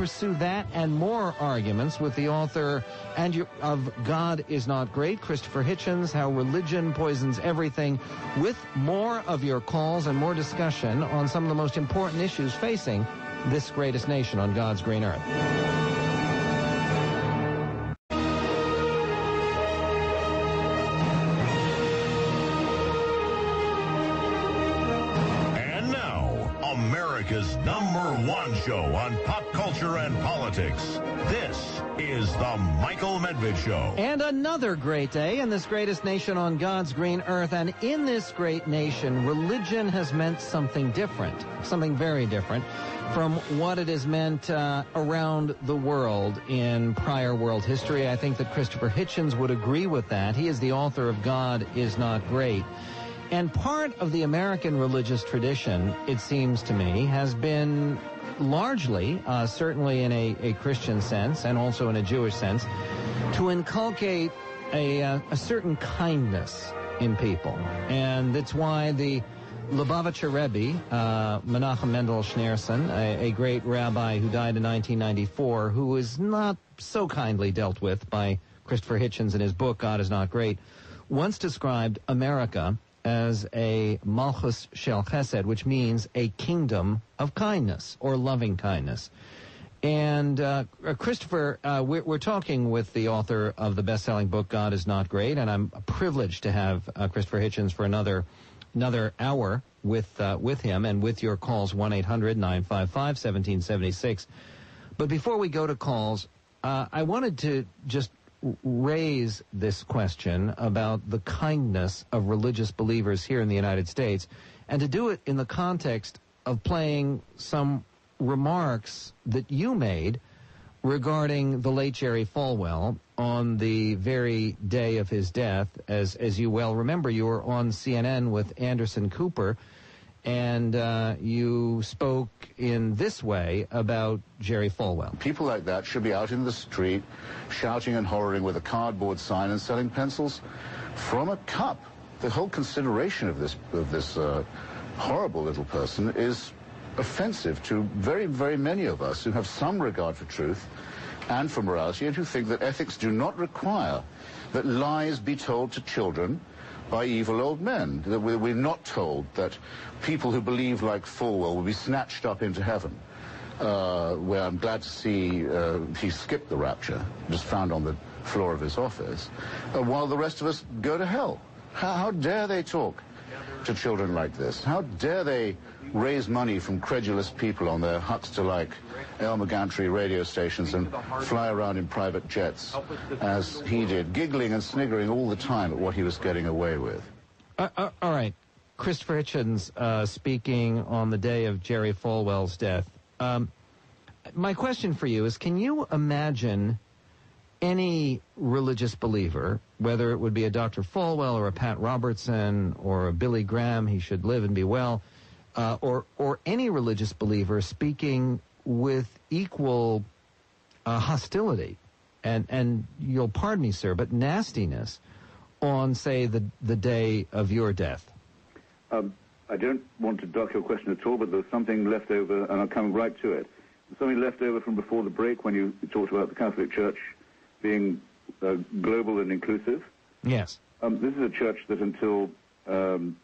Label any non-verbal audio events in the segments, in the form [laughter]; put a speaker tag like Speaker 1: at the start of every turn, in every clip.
Speaker 1: pursue that and more arguments with the author and of God is Not Great, Christopher Hitchens, How Religion Poisons Everything, with more of your calls and more discussion on some of the most important issues facing this greatest nation on God's green earth.
Speaker 2: America's number one show on pop culture and politics. This is the Michael Medved Show.
Speaker 1: And another great day in this greatest nation on God's green earth. And in this great nation, religion has meant something different, something very different from what it has meant uh, around the world in prior world history. I think that Christopher Hitchens would agree with that. He is the author of God is Not Great. And part of the American religious tradition, it seems to me, has been largely, uh, certainly in a, a, Christian sense and also in a Jewish sense, to inculcate a, uh, a certain kindness in people. And that's why the Lubavitcher Rebbe, uh, Menachem Mendel Schneerson, a, a, great rabbi who died in 1994, who was not so kindly dealt with by Christopher Hitchens in his book, God is Not Great, once described America as a Malchus Shel Chesed, which means a kingdom of kindness or loving kindness. And uh, Christopher, uh, we're, we're, talking with the author of the best-selling book "God Is Not Great," and I'm privileged to have uh, Christopher Hitchens for another another hour with uh, with him and with your calls one 1776 But before we go to calls, uh, I wanted to just raise this question about the kindness of religious believers here in the United States, and to do it in the context of playing some remarks that you made regarding the late Jerry Falwell on the very day of his death. As as you well remember, you were on CNN with Anderson Cooper and uh, you spoke in this way about Jerry Falwell.
Speaker 3: People like that should be out in the street shouting and hollering with a cardboard sign and selling pencils from a cup. The whole consideration of this of this uh, horrible little person is offensive to very, very many of us who have some regard for truth and for morality and who think that ethics do not require that lies be told to children by evil old men. That we're not told that people who believe like Falwell will be snatched up into heaven. Uh, where I'm glad to see uh, he skipped the rapture, just found on the floor of his office, uh, while the rest of us go to hell. How, how dare they talk to children like this? How dare they raise money from credulous people on their huckster-like Elmer Gantry radio stations and fly around in private jets as he did, giggling and sniggering all the time at what he was getting away with.
Speaker 1: Uh, uh, all right. Christopher Hitchens uh, speaking on the day of Jerry Falwell's death. Um, my question for you is, can you imagine any religious believer, whether it would be a Dr. Falwell or a Pat Robertson or a Billy Graham, he should live and be well, uh, or or any religious believer speaking with equal uh, hostility, and and you'll pardon me, sir, but nastiness on say the the day of your death.
Speaker 4: Um, I don't want to duck your question at all, but there's something left over, and I'll come right to it. something left over from before the break when you talked about the Catholic Church being uh, global and inclusive.
Speaker 1: Yes.
Speaker 4: Um, this is a church that until um,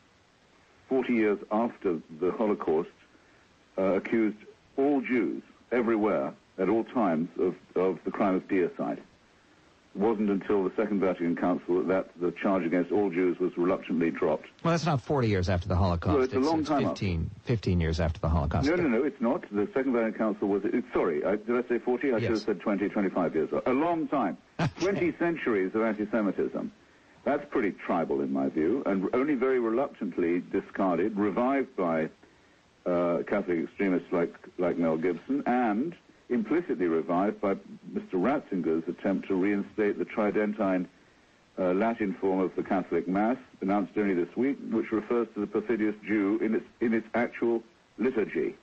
Speaker 4: 40 years after the Holocaust, uh, accused all Jews everywhere at all times of, of the crime of deicide. It wasn't until the Second Vatican Council that, that the charge against all Jews was reluctantly dropped.
Speaker 1: Well, that's not 40 years after the Holocaust.
Speaker 4: It's,
Speaker 1: it's
Speaker 4: a long
Speaker 1: it's
Speaker 4: time
Speaker 1: 15, 15 years after the Holocaust.
Speaker 4: No, no, no, it's not. The Second Vatican Council was... It, sorry, I, did I say 40? I yes. should have said 20, 25 years. A long time. [laughs] 20 centuries of anti-Semitism. That's pretty tribal in my view, and only very reluctantly discarded, revived by uh, Catholic extremists like, like Mel Gibson, and implicitly revived by Mr. Ratzinger's attempt to reinstate the tridentine uh, Latin form of the Catholic Mass, announced only this week, which refers to the perfidious Jew in its, in its actual liturgy.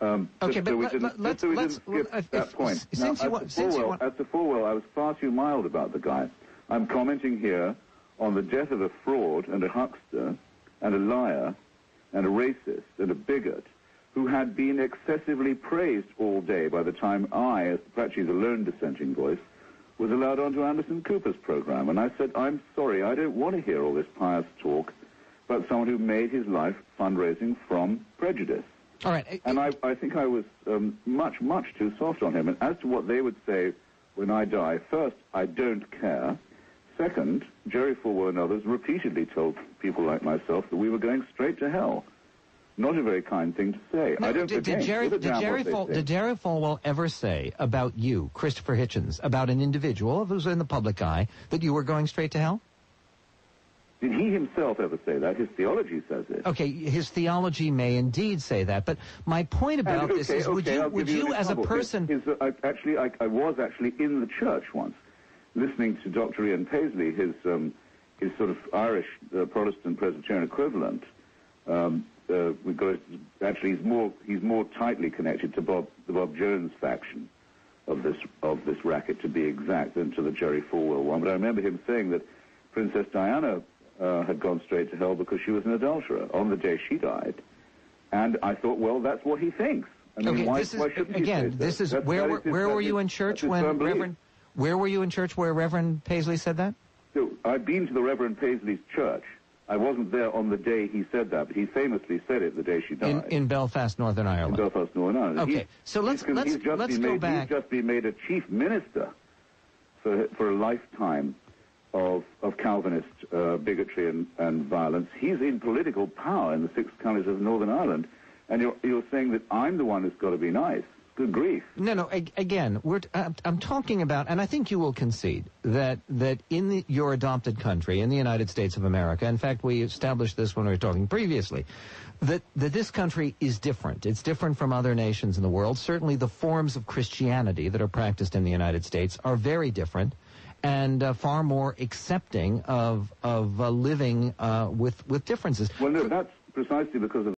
Speaker 1: Um, okay, but so let, us let, so let's,
Speaker 4: if, that point. Now, as, to want... as to Falwell, I was far too mild about the guy. I'm commenting here on the death of a fraud and a huckster and a liar and a racist and a bigot who had been excessively praised all day by the time I, as the lone dissenting voice, was allowed onto Anderson Cooper's program. And I said, I'm sorry, I don't want to hear all this pious talk about someone who made his life fundraising from prejudice.
Speaker 1: All right.
Speaker 4: And I, I think I was um, much, much too soft on him. And as to what they would say when I die, first, I don't care. Second, Jerry Falwell and others repeatedly told people like myself that we were going straight to hell. Not a very kind thing to say.
Speaker 1: No,
Speaker 4: I don't
Speaker 1: did, did Jerry, did Jerry, Fal- did Jerry Falwell ever say about you, Christopher Hitchens, about an individual who's in the public eye, that you were going straight to hell?
Speaker 4: Did he himself ever say that? His theology says it.
Speaker 1: Okay, his theology may indeed say that, but my point about
Speaker 4: okay,
Speaker 1: this is,
Speaker 4: okay,
Speaker 1: would you, would
Speaker 4: you,
Speaker 1: you as a person,
Speaker 4: his, his, uh, actually, I, I, was actually in the church once, listening to Dr. Ian Paisley, his um, his sort of Irish uh, Protestant Presbyterian equivalent. Um, uh, because actually he's more he's more tightly connected to Bob the Bob Jones faction of this of this racket to be exact than to the Jerry Falwell one. But I remember him saying that Princess Diana uh, had gone straight to hell because she was an adulterer on the day she died. And I thought, well, that's what he thinks. I mean,
Speaker 1: okay,
Speaker 4: why,
Speaker 1: this is,
Speaker 4: why shouldn't
Speaker 1: again, this is
Speaker 4: that's,
Speaker 1: where
Speaker 4: that
Speaker 1: were, where were you in church
Speaker 4: when
Speaker 1: Reverend? Where were you in church where Reverend Paisley said that?
Speaker 4: So I'd been to the Reverend Paisley's church. I wasn't there on the day he said that, but he famously said it the day she died.
Speaker 1: In, in Belfast, Northern Ireland.
Speaker 4: In Belfast, Northern Ireland.
Speaker 1: Okay,
Speaker 4: he's,
Speaker 1: so let's
Speaker 4: he's,
Speaker 1: let's
Speaker 4: he's
Speaker 1: let's go
Speaker 4: made,
Speaker 1: back.
Speaker 4: He's just been made a chief minister for for a lifetime of of Calvinist uh, bigotry and, and violence. He's in political power in the six counties of Northern Ireland, and you're you're saying that I'm the one who's got to be nice. Good grief.
Speaker 1: No, no. Again, we're t- I'm talking about, and I think you will concede that that in the, your adopted country, in the United States of America, in fact, we established this when we were talking previously, that that this country is different. It's different from other nations in the world. Certainly, the forms of Christianity that are practiced in the United States are very different. And uh, far more accepting of of uh, living uh, with with differences.
Speaker 4: Well, no, that's precisely because of